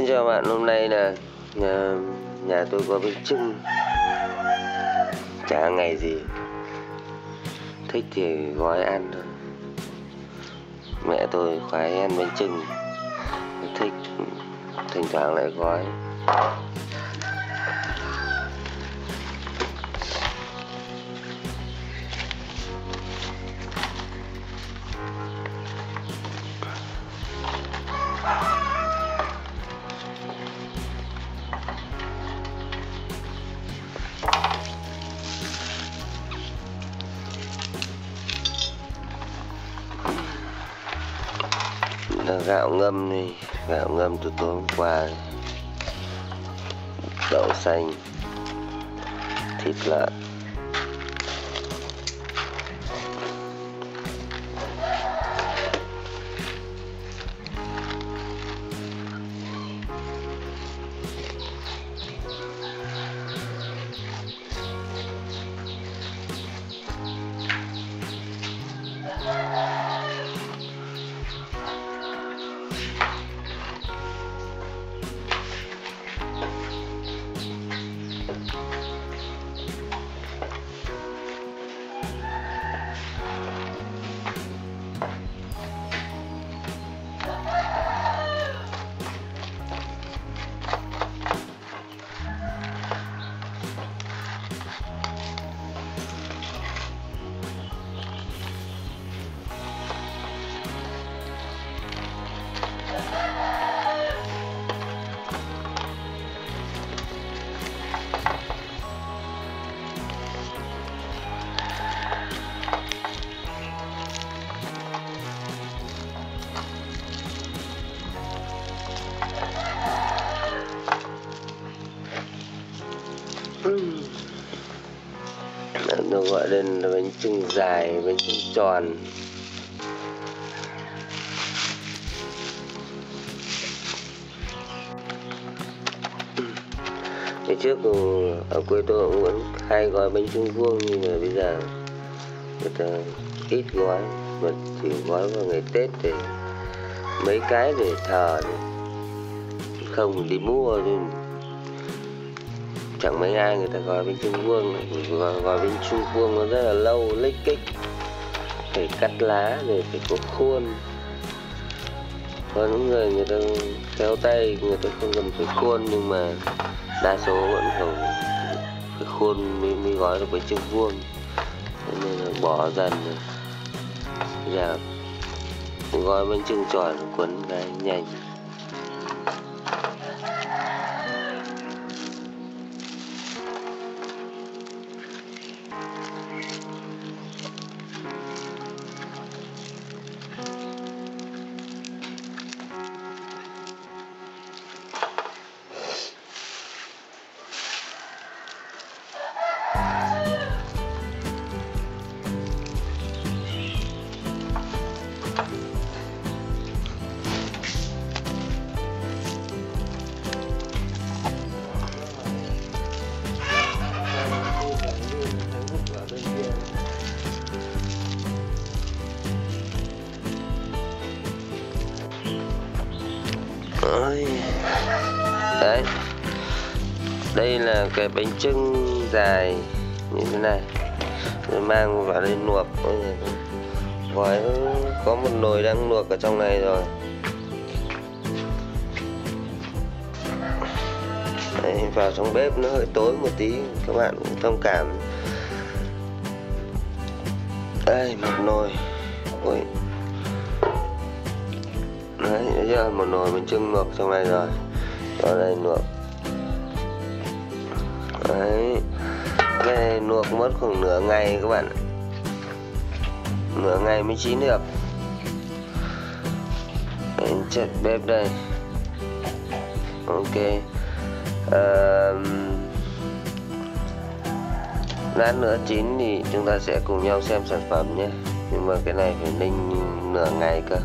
xin chào bạn hôm nay là nhà, nhà tôi có bánh trưng chả ngày gì thích thì gói ăn thôi. Mẹ tôi khoái ăn bánh trưng thích thỉnh thoảng lại gói. Ờ, gạo ngâm đi. Gạo ngâm từ tối hôm qua. Đậu xanh. Thịt lợn. Nó gọi lên là bánh trưng dài, bánh trưng tròn. Ngày trước ở quê tôi cũng vẫn hay gói bánh trưng vuông, nhưng mà bây giờ người ta ít gói. Mà chỉ gói vào ngày tết để mấy cái để thờ thì không đi mua thì chẳng mấy ai người ta gói bánh trưng vuông gói, gọi bánh trưng vuông nó rất là lâu lích kích. Phải cắt lá rồi phải có khuôn. Có những người người ta khéo tay người ta không cần phải khuôn nhưng mà đa số vẫn phải phải khuôn mới, mới gói được bánh trưng vuông thế nên là bỏ dần rồi. Bây giờ gói bánh trưng tròn quấn cái nhanh ơi đấy. Đây là cái bánh trưng dài như thế này. Rồi mang vào đây luộc. Gói có một nồi đang luộc ở trong này rồi. Đấy, vào trong bếp nó hơi tối một tí các bạn cũng thông cảm. Đây một nồi. Ôi đấy giờ một nồi mình trưng luộc trong này rồi. Vào đây luộc. Đấy. Cái này luộc mất khoảng nửa ngày các bạn nửa ngày mới chín được. Đấy, chật bếp đây. Ok. À, lát nữa chín thì chúng ta sẽ cùng nhau xem sản phẩm nhé. Nhưng mà cái này phải ninh nửa ngày cơ.